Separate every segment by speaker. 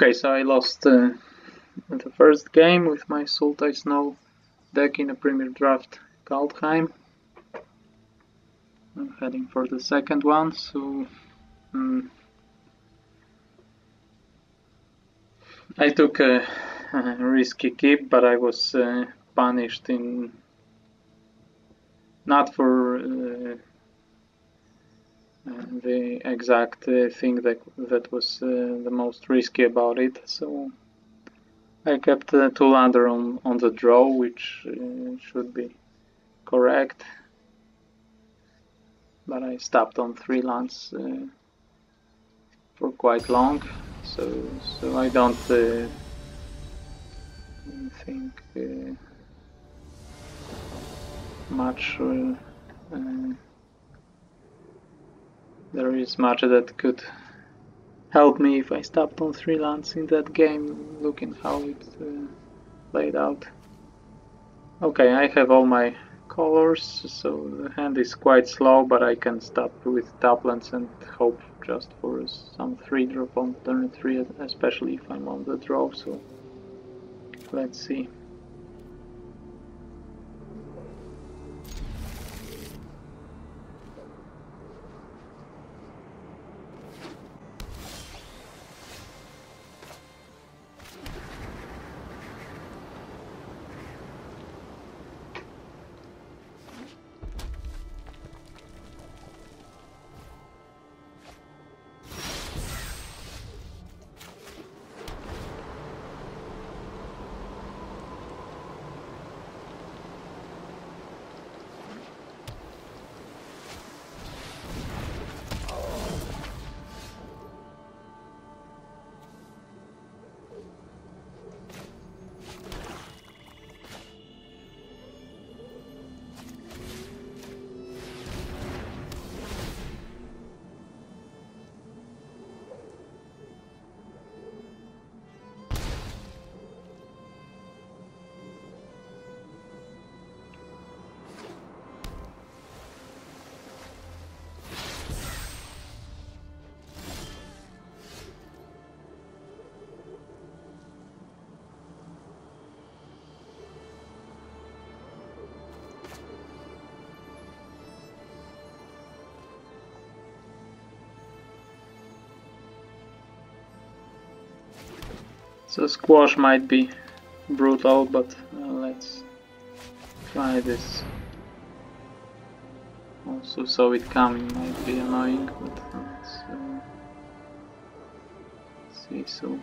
Speaker 1: Okay, so I lost uh, the first game with my Sultai Snow deck in a Premier Draft Kaldheim. I'm heading for the second one, so um, I took a, a, risky keep, but I was uh, punished in not for uh, the exact uh, thing that that was uh, the most risky about it. So I kept uh, two under on on the draw, which should be correct but I stopped on three lands uh, for quite long, so so I don't uh, think uh, much. Uh, uh, there is much that could help me if I stopped on three lands in that game, looking how it uh, played out. Okay, I have all my colors, so the hand is quite slow, but I can stop with taplands and hope just for some 3 drop on turn 3, especially if I'm on the draw, so let's see. So squash might be brutal, but uh, let's try this. Also saw it coming might be annoying, but let's uh, see so.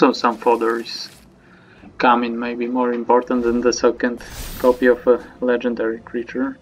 Speaker 1: So some fodder is coming, maybe more important than the second copy of a legendary creature.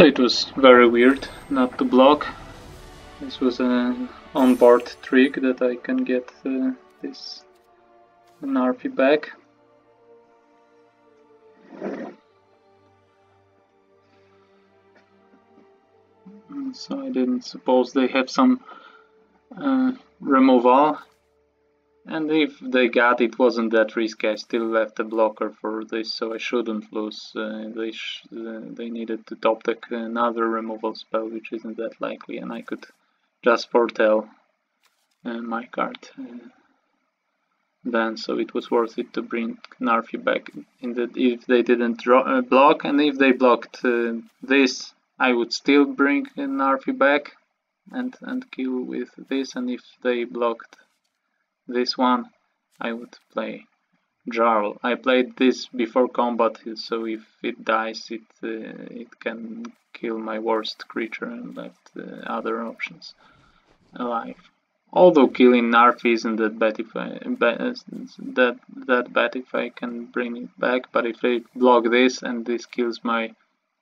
Speaker 1: So it was very weird not to block. This was an on-board trick that I can get uh, this Narfi back. So I didn't suppose they have some uh, removal and if they got it wasn't that risky, I still left a blocker for this, so I shouldn't lose. Uh, they sh uh, they needed to top deck another removal spell, which isn't that likely, and I could just foretell uh, my card uh, then, so it was worth it to bring Narfi back. In that, if they didn't draw, uh, block, and if they blocked uh, this, I would still bring Narfi back and and kill with this, and if they blocked this one I would play Jarl. I played this before combat, so if it dies, it uh, it can kill my worst creature and left the other options alive. Although killing Narfi isn't that bad if I that that bad if I can bring it back, but if I block this and this kills my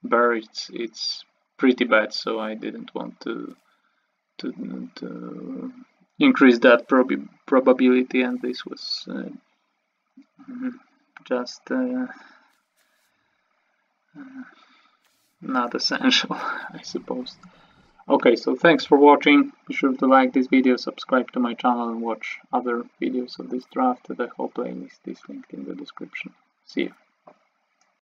Speaker 1: bear, it's it's pretty bad. So I didn't want to to, to increase that prob probability and this was uh, just uh, uh, not essential I suppose. Okay, so thanks for watching. Be sure to like this video, subscribe to my channel and watch other videos of this draft. The whole playlist is linked in the description. See you.